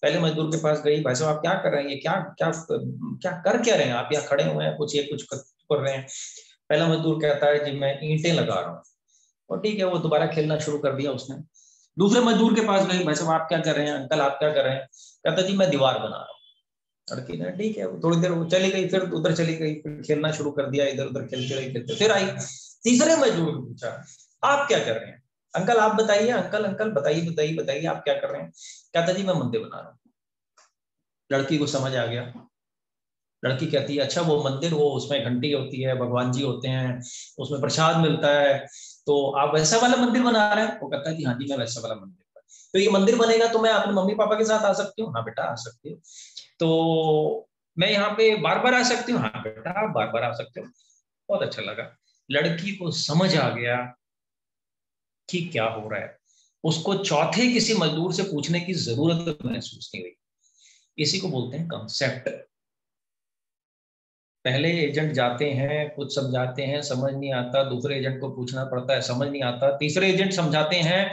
[SPEAKER 1] पहले मजदूर के पास गई, भाई साहब, आप क्या कर रहे हैं? ये क्या क्या क्या कर क्या रहे हैं? आप यहाँ खड़े हुए हैं कुछ ये कुछ कर रहे हैं। पहला मजदूर कहता है, जी, मैं ईंटें लगा रहा हूँ। और ठीक है, वो दोबारा खेलना शुरू कर दिया उसने। दूसरे मजदूर के पास गई भाई साहब, आप क्या कर रहे हैं? अंकल, आप क्या कर रहे हैं? कहता, जी, मैं दीवार बना रहा हूँ। लड़की ने, ठीक है। थोड़ी देर वो चली गई, फिर उधर चली गई, फिर खेलना शुरू कर दिया, इधर उधर खेलते रही, खेलते। फिर आई। तीसरे मजदूर को पूछा, आप क्या कर रहे हैं? अंकल, आप बताइए, अंकल अंकल, बताइए बताइए बताइए, आप क्या कर रहे हैं? कहता, जी, मैं मंदिर बना रहा हूँ। लड़की को समझ आ गया। लड़की कहती है अच्छा वो मंदिर वो, उसमें घंटी होती है, भगवान जी होते हैं, उसमें प्रसाद मिलता है। तो आप वैसा वाला मंदिर बना रहे हैं? वो कहता है कि हाँ जी, मैं वैसा वाला मंदिर तो ये मंदिर बनेगा तो मैं अपने मम्मी पापा के साथ आ सकती हूँ? हाँ बेटा, आ सकती हूँ। तो मैं यहाँ पे बार बार आ सकती हूँ? हाँ बेटा, आप बार बार आ सकते हो। बहुत अच्छा लगा। लड़की को समझ आ गया कि क्या हो रहा है। उसको चौथे किसी मजदूर से पूछने की ज़रूरत महसूस नहीं हुई। इसी को बोलते हैं कंसेप्ट पहले एजेंट जाते हैं, कुछ समझाते हैं, समझ नहीं आता, दूसरे एजेंट को पूछना पड़ता है, समझ नहीं आता। तीसरे एजेंट समझाते हैं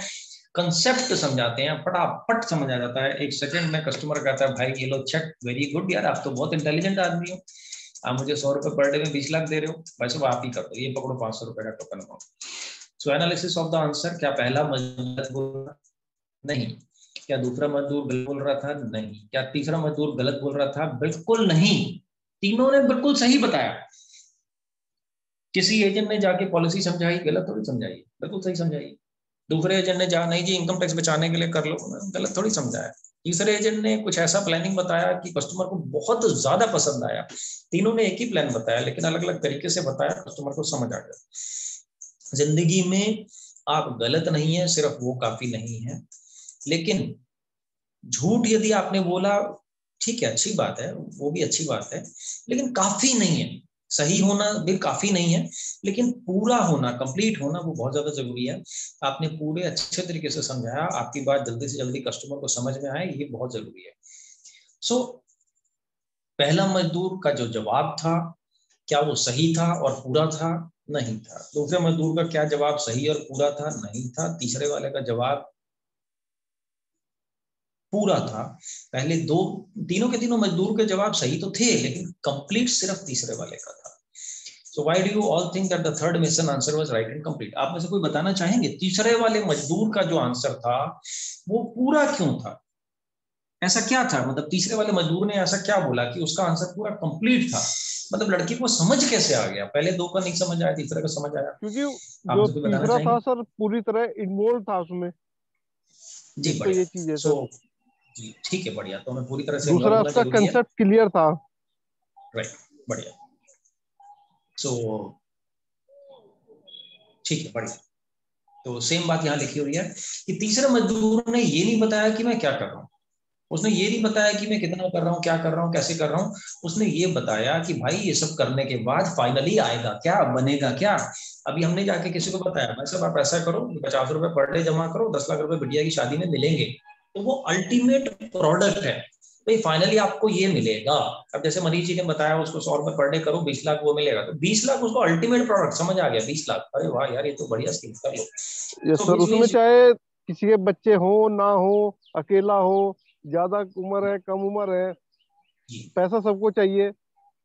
[SPEAKER 1] कंसेप्ट समझाते हैं, फटाफट समझ आ जाता है। एक सेकंड में कस्टमर कहता है, भाई, ये लो चेक वेरी गुड यार, आप तो बहुत इंटेलिजेंट आदमी हो। आप मुझे सौ रुपए पर डे में बीस लाख दे रहे हो। साहब, आप ही कर दो, ये पकड़ो पाँच सौ रुपए का token amount so analysis of the answer क्या पहला मजदूर बोल नहीं। क्या दूसरा मजदूर गलत बोल रहा था? नहीं। क्या तीसरा मजदूर गलत बोल रहा था? बिल्कुल नहीं। तीनों ने बिल्कुल सही बताया। किसी एजेंट ने जाके पॉलिसी समझाई, गलत थोड़ी समझाई, बिल्कुल सही समझाई। दूसरे एजेंट ने जा नहीं जी इनकम टैक्स बचाने के लिए कर लो। गलत थोड़ी समझाया। तीसरे एजेंट ने कुछ ऐसा प्लानिंग बताया कि कस्टमर को बहुत ज़्यादा पसंद आया। तीनों ने एक ही प्लान बताया, लेकिन अलग अलग तरीके से बताया कस्टमर को समझ आ गया। ज़िंदगी में आप गलत नहीं है, सिर्फ़ वो काफ़ी नहीं है। लेकिन झूठ यदि आपने बोला ठीक है अच्छी बात है वो भी अच्छी बात है लेकिन काफ़ी नहीं है। सही होना भी काफ़ी नहीं है लेकिन पूरा होना कंप्लीट होना वो बहुत ज़्यादा ज़रूरी है। आपने पूरे अच्छे तरीके से समझाया आपकी बात जल्दी से जल्दी कस्टमर को समझ में आए ये बहुत ज़रूरी है। सो so, पहला मजदूर का जो जवाब था क्या वो सही था और पूरा था? नहीं था। दूसरे मजदूर का क्या जवाब सही और पूरा था? नहीं था। तीसरे वाले का जवाब पूरा था। पहले दो तीनों के तीनों मजदूर के जवाब सही तो थे लेकिन कंप्लीट सिर्फ़ तीसरे वाले का था। So why do you all think that the third mason answer was right and complete आप में से कोई बताना चाहेंगे? तीसरे वाले मजदूर का जो आंसर था वो पूरा क्यों था? ऐसा क्या था? मतलब तीसरे वाले मजदूर ने ऐसा क्या बोला कि उसका आंसर पूरा कंप्लीट था? मतलब लड़की को समझ कैसे आ गया? पहले दो का नहीं समझ आया तीसरे का समझ आया।
[SPEAKER 2] क्योंकि जो तीसरा था सर पूरी तरह इन्वॉल्व था उसमें।
[SPEAKER 1] जी तो ये चीज़ है so, जी ठीक है बढ़िया। तो मैं पूरी तरह से
[SPEAKER 2] दूसरा उसका कंसेप्ट क्लियर था।
[SPEAKER 1] राइट बढ़िया। सो ठीक है बढ़िया। तो सेम बात यहाँ लिखी हुई है कि तीसरे मजदूर ने ये नहीं बताया कि मैं क्या कर रहा हूँ। उसने ये नहीं बताया कि मैं कितना कर रहा हूँ क्या कर रहा हूँ कैसे कर रहा हूँ। उसने ये बताया कि भाई ये सब करने के बाद फाइनली आएगा क्या बनेगा क्या? अभी हमने जाके किसी को बताया भाई सब आप ऐसा करो पचास रुपए पर डे जमा करो दस लाख रुपए बिटिया की शादी में मिलेंगे। तो वो अल्टीमेट प्रोडक्ट है। भाई फाइनली आपको ये मिलेगा। अब जैसे मनीष जी ने बताया उसको सौ रुपए पर डे करो बीस लाख वो मिलेगा। तो बीस लाख उसको अल्टीमेट प्रोडक्ट समझ आ गया बीस लाख। अरे वाह यार ये तो बढ़िया स्कीम कर लो।
[SPEAKER 2] तो सर उसमें चाहे किसी के बच्चे हो ना हो अकेला हो ज़्यादा उम्र है कम उम्र है पैसा सबको चाहिए।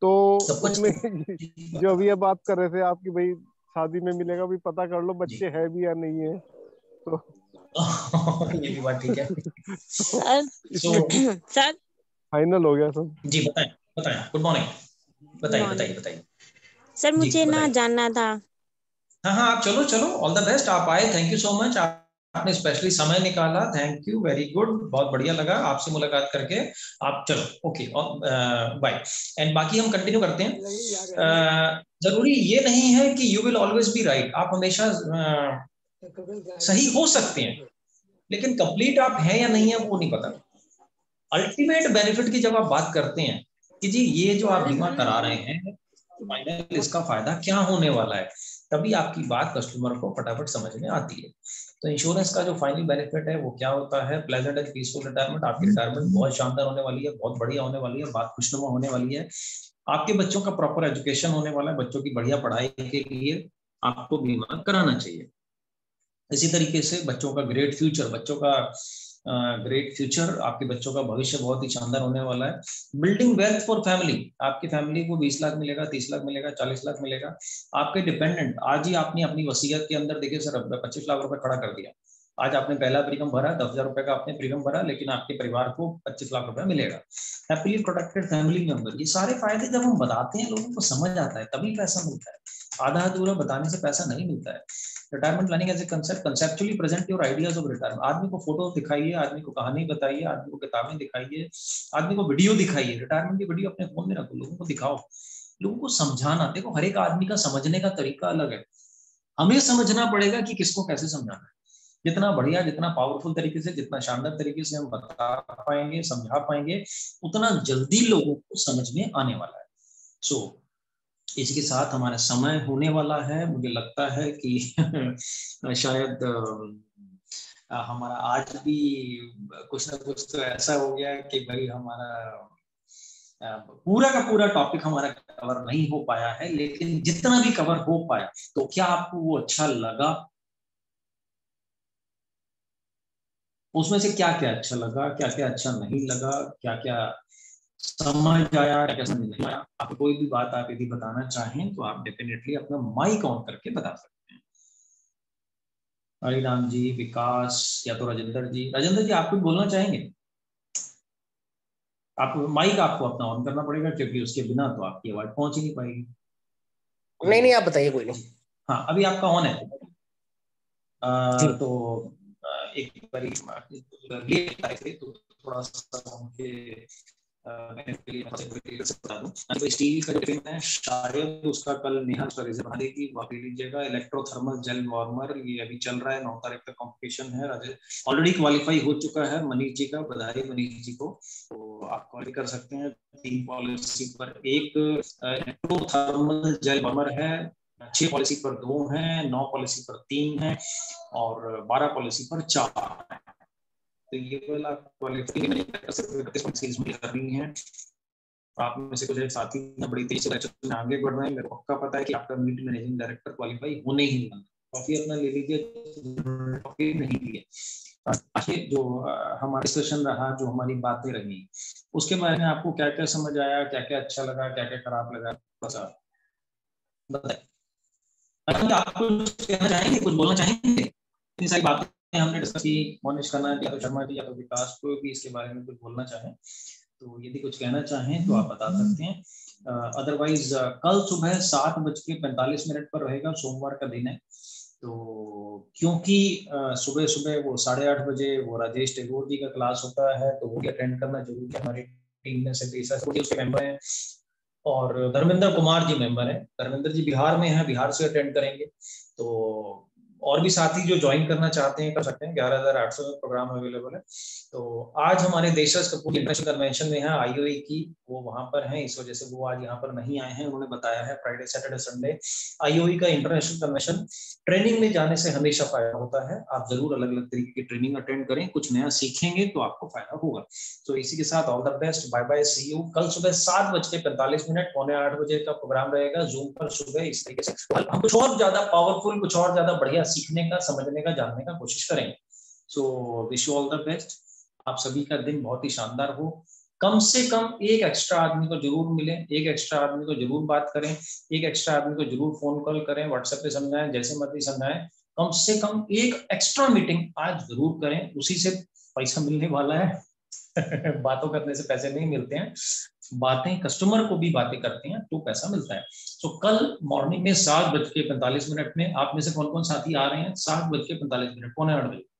[SPEAKER 2] तो उसमें जो अभी ये बात कर रहे थे आपकी भाई शादी में मिलेगा भी पता कर लो बच्चे है भी या नहीं है। तो
[SPEAKER 1] ये भी बात ठीक है।
[SPEAKER 3] सर
[SPEAKER 2] फाइनल हो गया सर।
[SPEAKER 1] जी बताएँ बताएँ। गुड मॉर्निंग बताइए बताइए बताइए।
[SPEAKER 3] सर मुझे ना जानना था।
[SPEAKER 1] हाँ हाँ आप चलो चलो। ऑल द बेस्ट आप आए थैंक यू सो मच आपने स्पेशली समय निकाला। थैंक यू वेरी गुड बहुत बढ़िया लगा आपसे मुलाकात करके। आप चलो ओके बाय एंड बाकी हम कंटिन्यू करते हैं। uh, ज़रूरी ये नहीं है कि you will always be right आप हमेशा uh, सही हो सकते हैं। लेकिन कंप्लीट आप हैं या नहीं है, वो नहीं पता। अल्टीमेट बेनिफिट की जब आप बात करते हैं कि जी, ये जो आप बीमा करा रहे हैं फाइनल इसका फ़ायदा क्या होने वाला है? तभी आपकी बात कस्टमर को फटाफट समझ में आती है। तो इंश्योरेंस का जो फाइनल बेनिफिट है, वो क्या होता है? प्लेजेंट एंड पीसफुल रिटायरमेंट आपकी रिटायरमेंट बहुत शानदार होने वाली है, बहुत बढ़िया होने वाली है, बात खुशनुमा होने वाली है। आपके बच्चों का प्रॉपर एजुकेशन होने वाला है, बच्चों की बढ़िया पढ़ाई के लिए आपको बीमा कराना चाहिए। इसी तरीके से बच्चों का ग्रेट फ्यूचर बच्चों का ग्रेट फ्यूचर आपके बच्चों का भविष्य बहुत ही शानदार होने वाला है। बिल्डिंग वेल्थ फॉर फैमिली आपकी फैमिली को 20 लाख मिलेगा 30 लाख मिलेगा 40 लाख मिलेगा। आपके डिपेंडेंट आज ही आपने अपनी वसीयत के अंदर देखिए सर पच्चीस लाख रुपए खड़ा कर दिया। आज आपने पहला प्रीमियम भरा, दस हज़ार रुपए का आपने प्रीमियम भरा, लेकिन आपके परिवार को पच्चीस लाख रुपए मिलेगा। हैप्पीली प्रोटेक्टेड फैमिली मेंबर ये सारे फ़ायदे जब हम बताते हैं, लोगों को समझ आता है, तभी पैसा मिलता है। आधा अधूरा बताने से पैसा नहीं मिलता है। Retirement planning as a concept conceptually present your ideas of retirement आदमी को फ़ोटो दिखाइए आदमी को कहानी बताइए आदमी को किताबें दिखाइए आदमी को वीडियो दिखाइए। रिटायरमेंट की वीडियो अपने फ़ोन में रखो लोगों को दिखाओ। लोगों को समझाना देखो हर एक आदमी का समझने का तरीका अलग है। हमें समझना पड़ेगा कि किसको कैसे समझाना है। जितना बढ़िया जितना पावरफुल तरीके से जितना शानदार तरीके से हम बता पाएँगे समझा पाएँगे उतना जल्दी लोगों को समझ में आने वाला है। सो so, इसी के साथ हमारा समय होने वाला है। मुझे लगता है कि शायद हमारा आज भी कुछ ना कुछ तो ऐसा हो गया कि भाई हमारा पूरा का पूरा टॉपिक हमारा कवर नहीं हो पाया है, लेकिन जितना भी कवर हो पाया तो क्या आपको वो अच्छा लगा? उसमें से क्या क्या अच्छा लगा क्या क्या अच्छा नहीं लगा क्या क्या समझ आया समझ नहीं आया आपको कोई भी बात आप यदि बताना चाहें तो आप डेफिनेटली अपना माइक ऑन करके बता सकते हैं। हरिराम जी विकास या तो राजेंद्र जी राजेंद्र जी आप कुछ बोलना चाहेंगे? आप माइक आपको अपना ऑन करना पड़ेगा क्योंकि उसके बिना तो आपकी आवाज़ पहुँच ही नहीं पाएगी।
[SPEAKER 4] नहीं नहीं आप बताइए कोई नहीं।
[SPEAKER 1] हाँ अभी आपका ऑन है। आ, तो एक बारी तो थोड़ा सा कल ऑलरेडी क्वालिफाई हो चुका है मनीष जी का बधाई मनीष जी को तो आप क्वालिफाई कर सकते हैं तीन पॉलिसी पर एक इलेक्ट्रोथर्मल जेल वार्मर है छह पॉलिसी पर दो हैं नौ पॉलिसी पर तीन है और बारह पॉलिसी पर चार है तो ये वाला क्वालिफाई नहीं कर सकते करनी है। आप में से कुछ साथी बड़ी तेज़ी से आगे बढ़ रहे हैं, मेरे पक्का पता है कि आपका मीट मैनेजिंग डायरेक्टर क्वालिफाई होने ही नहीं कॉफ़ी अपना ले लीजिए कॉफ़ी नहीं लिए जो हमारा डिस्कशन रहा, जो हमारी बातें रही, उसके बारे में आपको क्या क्या समझ आया क्या क्या अच्छा लगा क्या क्या खराब लगा बताए आप कुछ कहना चाहेंगे, कुछ बोलना चाहेंगे, इन सारी बातें हमने डिस्कस की मोनिश खन्ना या तो शर्मा जी या तो विकास को भी इसके बारे में कुछ बोलना चाहें। तो यदि कुछ कहना चाहें तो आप बता सकते हैं। अदरवाइज़ uh, uh, कल सुबह सात बज के पैंतालीस मिनट पर रहेगा सोमवार का दिन है। तो क्योंकि सुबह सुबह वो साढ़े आठ बजे वो राजेश टेगोर जी का क्लास होता है तो वो भी अटेंड करना ज़रूरी है। हमारी टीम में से उसके मेंबर हैं। और धर्मेंद्र कुमार जी मेंबर हैं। धर्मेंद्र जी बिहार में हैं बिहार से अटेंड करेंगे। तो और भी साथी जो ज्वाइन करना चाहते हैं, कर सकते हैं। ग्यारह हज़ार आठ सौ प्रोग्राम अवेलेबल है। तो आज हमारे देशराज कपूर इंटरनेशनल कन्वेंशन में है आईओई की। वो वहाँ पर है। इस वजह से वो आज यहाँ पर नहीं आए हैं। उन्होंने बताया है फ्राइडे सैटरडे संडे आईओई का इंटरनेशनल कन्वेंशन ट्रेनिंग में जाने से हमेशा फ़ायदा होता है। आप ज़रूर अलग अलग तरीके की ट्रेनिंग अटेंड करें। कुछ नया सीखेंगे तो आपको फ़ायदा होगा। तो इसी के साथ all the best bye bye see you कल सुबह सात बज के पैंतालीस मिनट, पौने आठ बजे का प्रोग्राम रहेगा। जूम पर सुबह इस तरीके से हम कुछ और ज़्यादा पावरफुल कुछ और ज़्यादा बढ़िया सीखने का, समझने का, जानने का कोशिश करेंगे। So wish you all the best आप सभी का दिन बहुत ही शानदार हो। कम से कम एक एक्स्ट्रा आदमी को ज़रूर मिले, एक एक्स्ट्रा आदमी को ज़रूर बात करें, एक एक्स्ट्रा आदमी को ज़रूर फ़ोन कॉल करें व्हाट्सएप पे समझाएँ, जैसे मर्ज़ी समझाएँ। कम से कम एक एक्स्ट्रा मीटिंग आज ज़रूर करें, उसी से पैसा मिलने वाला है। बातों करने से पैसे नहीं मिलते हैं। बातें कस्टमर को भी बातें करते हैं तो पैसा मिलता है। तो कल मॉर्निंग में सात बज के पैंतालीस मिनट में आप में से कौन कौन साथी आ रहे हैं? सात बज के पैंतालीस मिनट, पौने आठ बजे।